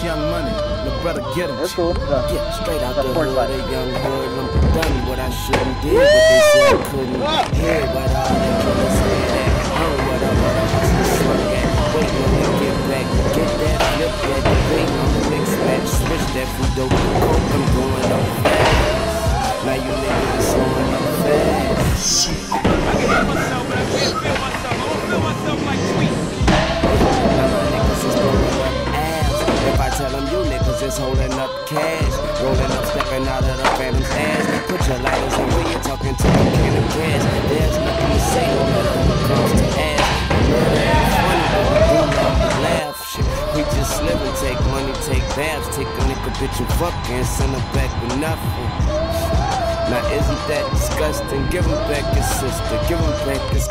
And young money, the brother get him. That's cool. Yeah. Yeah, straight out the hood, they young hood. I'm done what I shouldn't did, what they said I couldn't. Hear what all they killers said at. Heard what I what I hustle at. Wait when we get back, get that flip that. Wait on the mix match, switch that food dope. Coke, I'm going up fast. Now you niggas slowing up fast. On when you're talking to of gas. There's nothing to say, no matter who comes to ask. Funny, but we do laugh. Shit, we just live and take money, take baths, take a nigga bitch and fuck and send her back with nothing. Now isn't that disgusting? Give him back his sister, give him back his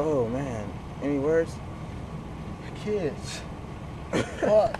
Oh man. Any words? Kids. Fuck.